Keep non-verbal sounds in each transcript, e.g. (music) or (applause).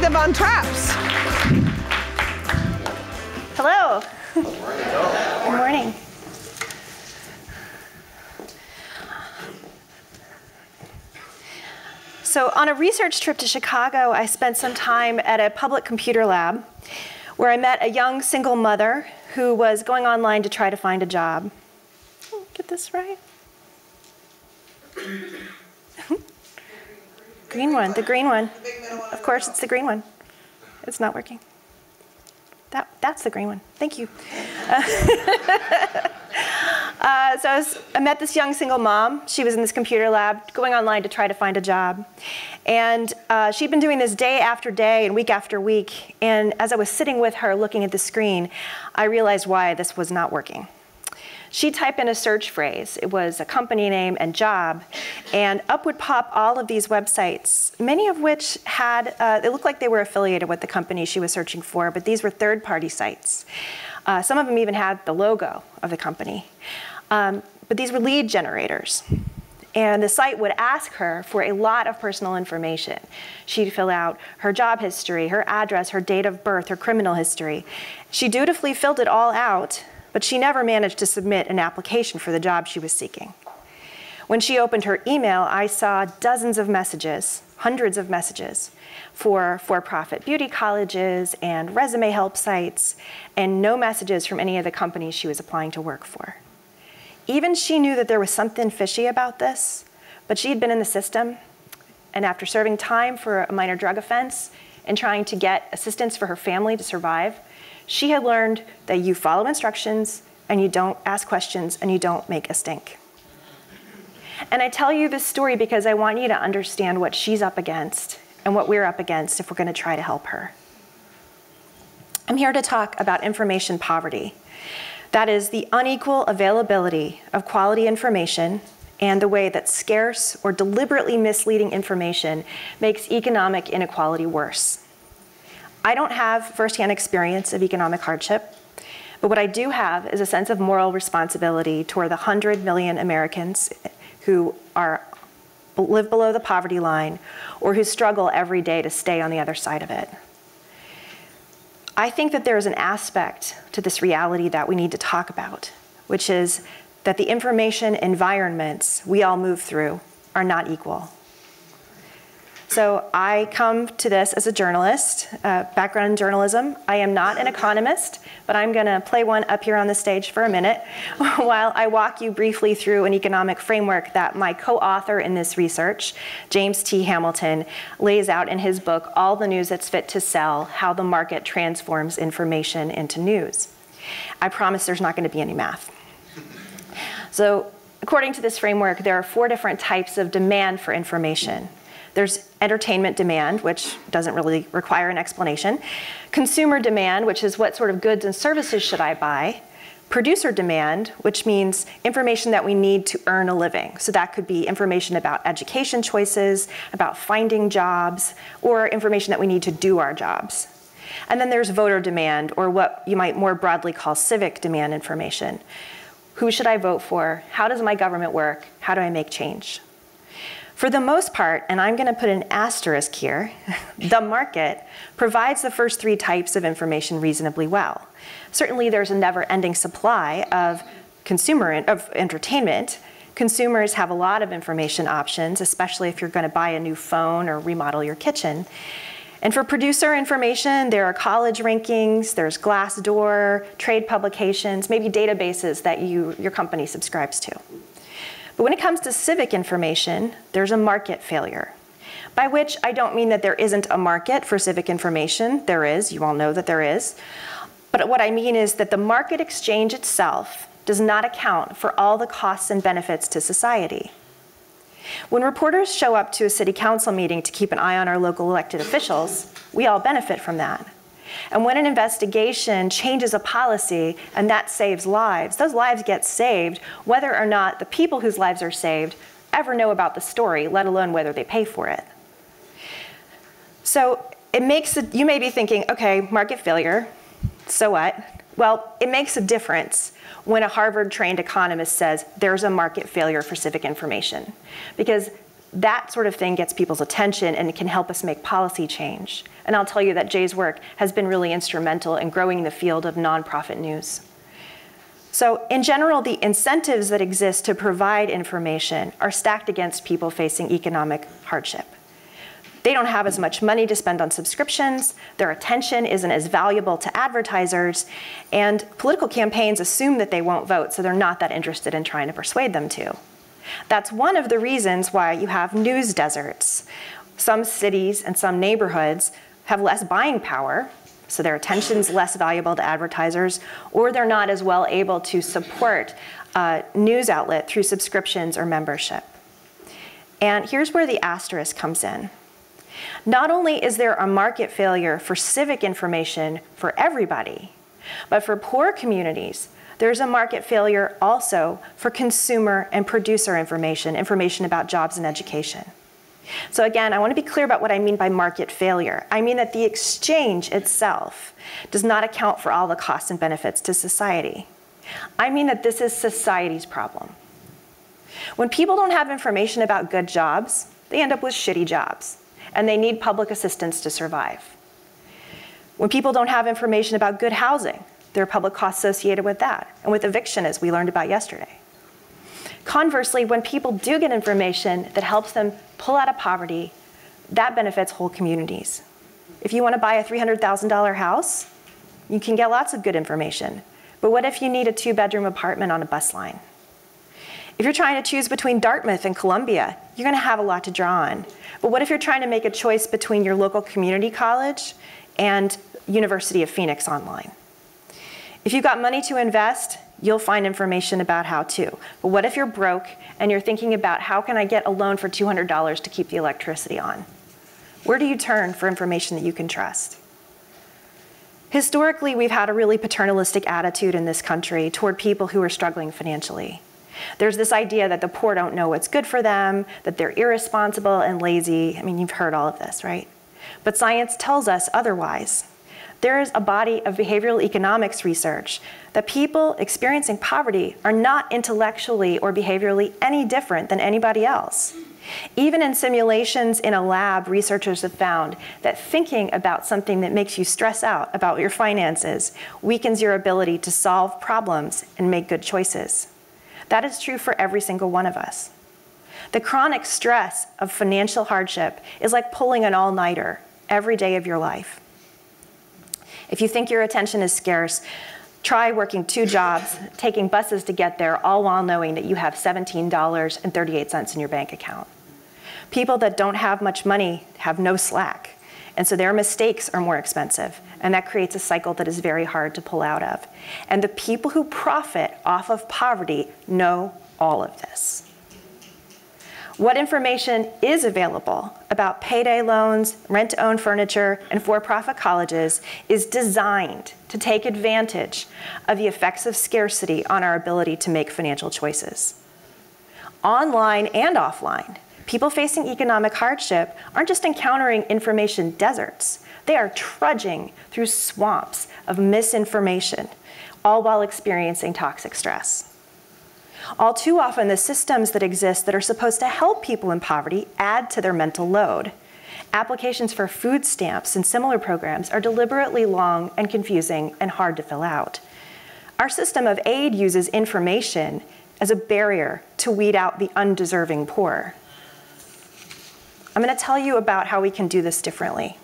them on traps. Hello. Good morning. So, on a research trip to Chicago, I spent some time at a public computer lab where I met a young single mother who was going online to try to find a job. Get this right? Green one, the green one. Of course, it's the green one. It's not working. That, that's the green one. Thank you. (laughs) Uh, so I, was, I, met this young single mom. She was in this computer lab going online to try to find a job. And uh, she'd been doing this day after day and week after week. And as I was sitting with her looking at the screen, I realized why this was not working. She'd type in a search phrase. It was a company name and job. And up would pop all of these websites, many of which had, uh, it looked like they were affiliated with the company she was searching for, but these were third party sites. Uh, some of them even had the logo of the company. Um, but these were lead generators. And the site would ask her for a lot of personal information. She'd fill out her job history, her address, her date of birth, her criminal history. She dutifully filled it all out, but she never managed to submit an application for the job she was seeking. When she opened her email, I saw dozens of messages, hundreds of messages, for for profit beauty colleges and resume help sites, and no messages from any of the companies she was applying to work for. Even she knew that there was something fishy about this, but she had been in the system, and after serving time for a minor drug offense and trying to get assistance for her family to survive, she had learned that you follow instructions and you don't ask questions and you don't make a stink. And I tell you this story because I want you to understand what she's up against and what we're up against if we're going to try to help her. I'm here to talk about information poverty that is, the unequal availability of quality information and the way that scarce or deliberately misleading information makes economic inequality worse. I don't have firsthand experience of economic hardship, but what I do have is a sense of moral responsibility toward the 100 million Americans who are live below the poverty line or who struggle every day to stay on the other side of it. I think that there is an aspect to this reality that we need to talk about, which is that the information environments we all move through are not equal. So I come to this as a journalist, uh, background in journalism. I am not an economist, but I'm going to play one up here on the stage for a minute (laughs) while I walk you briefly through an economic framework that my co-author in this research, James T. Hamilton, lays out in his book, All the News That's Fit to Sell, How the Market Transforms Information into News. I promise there's not going to be any math. So according to this framework, there are four different types of demand for information. There's entertainment demand, which doesn't really require an explanation. Consumer demand, which is what sort of goods and services should I buy. Producer demand, which means information that we need to earn a living. So that could be information about education choices, about finding jobs, or information that we need to do our jobs. And then there's voter demand, or what you might more broadly call civic demand information. Who should I vote for? How does my government work? How do I make change? For the most part, and I'm going to put an asterisk here, (laughs) the market provides the first three types of information reasonably well. Certainly, there's a never ending supply of consumer of entertainment. Consumers have a lot of information options, especially if you're going to buy a new phone or remodel your kitchen. And for producer information, there are college rankings, there's Glassdoor, trade publications, maybe databases that you, your company subscribes to. But when it comes to civic information, there's a market failure. By which I don't mean that there isn't a market for civic information. There is, you all know that there is. But what I mean is that the market exchange itself does not account for all the costs and benefits to society. When reporters show up to a city council meeting to keep an eye on our local elected officials, we all benefit from that. And when an investigation changes a policy and that saves lives, those lives get saved whether or not the people whose lives are saved ever know about the story, let alone whether they pay for it. So it makes it, you may be thinking, okay, market failure, so what? Well, it makes a difference when a Harvard trained economist says there's a market failure for civic information. Because that sort of thing gets people's attention and it can help us make policy change. And I'll tell you that Jay's work has been really instrumental in growing the field of nonprofit news. So in general, the incentives that exist to provide information are stacked against people facing economic hardship. They don't have as much money to spend on subscriptions, their attention isn't as valuable to advertisers, and political campaigns assume that they won't vote, so they're not that interested in trying to persuade them to. That's one of the reasons why you have news deserts. Some cities and some neighborhoods have less buying power, so their attention's less valuable to advertisers, or they're not as well able to support a news outlet through subscriptions or membership. And here's where the asterisk comes in. Not only is there a market failure for civic information for everybody, but for poor communities, there's a market failure also for consumer and producer information, information about jobs and education. So again, I want to be clear about what I mean by market failure. I mean that the exchange itself does not account for all the costs and benefits to society. I mean that this is society's problem. When people don't have information about good jobs, they end up with shitty jobs, and they need public assistance to survive. When people don't have information about good housing, there are public costs associated with that, and with eviction, as we learned about yesterday. Conversely, when people do get information that helps them pull out of poverty, that benefits whole communities. If you want to buy a $300,000 house, you can get lots of good information. But what if you need a two bedroom apartment on a bus line? If you're trying to choose between Dartmouth and Columbia, you're going to have a lot to draw on. But what if you're trying to make a choice between your local community college and University of Phoenix online? If you've got money to invest, you'll find information about how to. But what if you're broke and you're thinking about how can I get a loan for $200 to keep the electricity on? Where do you turn for information that you can trust? Historically, we've had a really paternalistic attitude in this country toward people who are struggling financially. There's this idea that the poor don't know what's good for them, that they're irresponsible and lazy. I mean, you've heard all of this, right? But science tells us otherwise there is a body of behavioral economics research that people experiencing poverty are not intellectually or behaviorally any different than anybody else. Even in simulations in a lab, researchers have found that thinking about something that makes you stress out about your finances weakens your ability to solve problems and make good choices. That is true for every single one of us. The chronic stress of financial hardship is like pulling an all nighter every day of your life. If you think your attention is scarce, try working two jobs, taking buses to get there, all while knowing that you have $17.38 in your bank account. People that don't have much money have no slack, and so their mistakes are more expensive, and that creates a cycle that is very hard to pull out of. And the people who profit off of poverty know all of this. What information is available about payday loans, rent to own furniture, and for profit colleges is designed to take advantage of the effects of scarcity on our ability to make financial choices. Online and offline, people facing economic hardship aren't just encountering information deserts, they are trudging through swamps of misinformation, all while experiencing toxic stress. All too often, the systems that exist that are supposed to help people in poverty add to their mental load. Applications for food stamps and similar programs are deliberately long and confusing and hard to fill out. Our system of aid uses information as a barrier to weed out the undeserving poor. I'm going to tell you about how we can do this differently.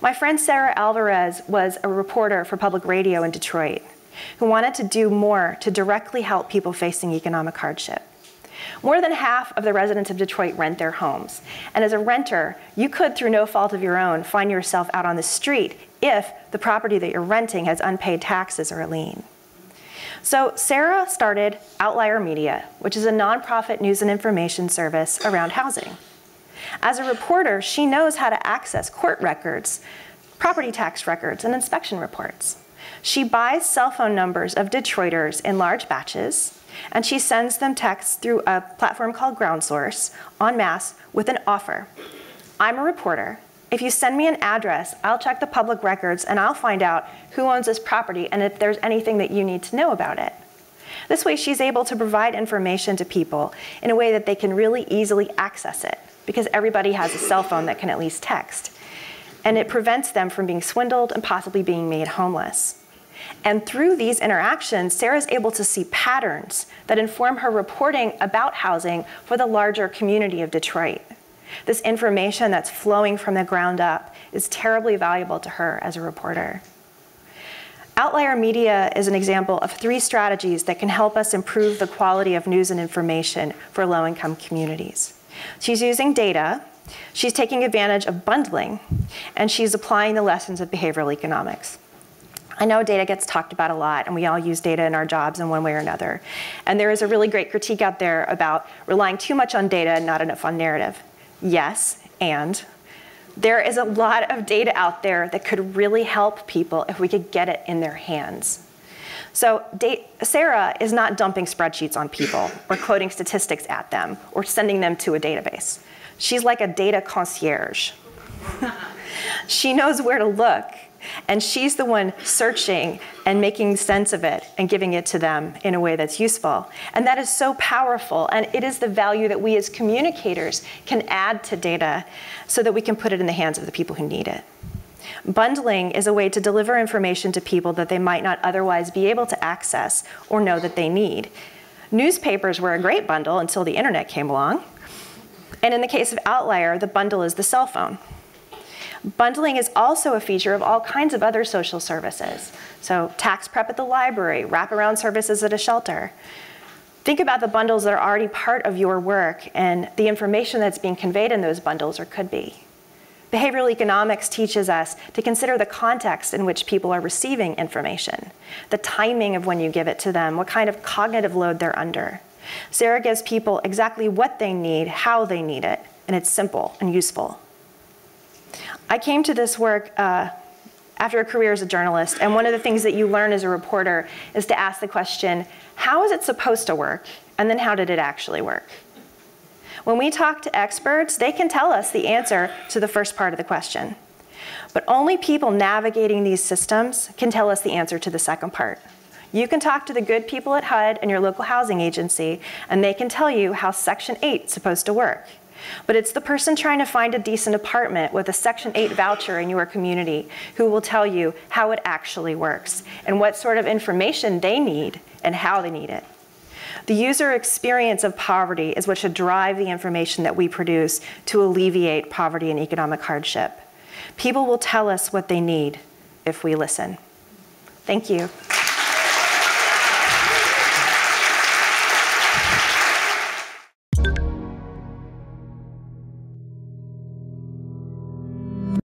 My friend Sarah Alvarez was a reporter for public radio in Detroit who wanted to do more to directly help people facing economic hardship. More than half of the residents of Detroit rent their homes. And as a renter, you could, through no fault of your own, find yourself out on the street if the property that you're renting has unpaid taxes or a lien. So Sarah started Outlier Media, which is a nonprofit news and information service around housing. As a reporter, she knows how to access court records, property tax records, and inspection reports. She buys cell phone numbers of Detroiters in large batches, and she sends them texts through a platform called GroundSource en masse with an offer. I'm a reporter. If you send me an address, I'll check the public records and I'll find out who owns this property and if there's anything that you need to know about it. This way, she's able to provide information to people in a way that they can really easily access it because everybody has a cell phone that can at least text. And it prevents them from being swindled and possibly being made homeless. And through these interactions, Sarah's able to see patterns that inform her reporting about housing for the larger community of Detroit. This information that's flowing from the ground up is terribly valuable to her as a reporter. Outlier Media is an example of three strategies that can help us improve the quality of news and information for low income communities. She's using data, she's taking advantage of bundling, and she's applying the lessons of behavioral economics. I know data gets talked about a lot, and we all use data in our jobs in one way or another. And there is a really great critique out there about relying too much on data and not enough on narrative. Yes, and there is a lot of data out there that could really help people if we could get it in their hands. So Sarah is not dumping spreadsheets on people or quoting statistics at them or sending them to a database. She's like a data concierge. (laughs) she knows where to look and she's the one searching and making sense of it and giving it to them in a way that's useful. And that is so powerful. And it is the value that we as communicators can add to data so that we can put it in the hands of the people who need it. Bundling is a way to deliver information to people that they might not otherwise be able to access or know that they need. Newspapers were a great bundle until the internet came along. And in the case of Outlier, the bundle is the cell phone. Bundling is also a feature of all kinds of other social services. So tax prep at the library, wraparound services at a shelter. Think about the bundles that are already part of your work and the information that's being conveyed in those bundles or could be. Behavioral economics teaches us to consider the context in which people are receiving information, the timing of when you give it to them, what kind of cognitive load they're under. Sarah gives people exactly what they need, how they need it, and it's simple and useful. I came to this work uh, after a career as a journalist, and one of the things that you learn as a reporter is to ask the question, how is it supposed to work? And then how did it actually work? When we talk to experts, they can tell us the answer to the first part of the question. But only people navigating these systems can tell us the answer to the second part. You can talk to the good people at HUD and your local housing agency, and they can tell you how Section 8 is supposed to work. But it's the person trying to find a decent apartment with a Section 8 voucher in your community who will tell you how it actually works and what sort of information they need and how they need it. The user experience of poverty is what should drive the information that we produce to alleviate poverty and economic hardship. People will tell us what they need if we listen. Thank you.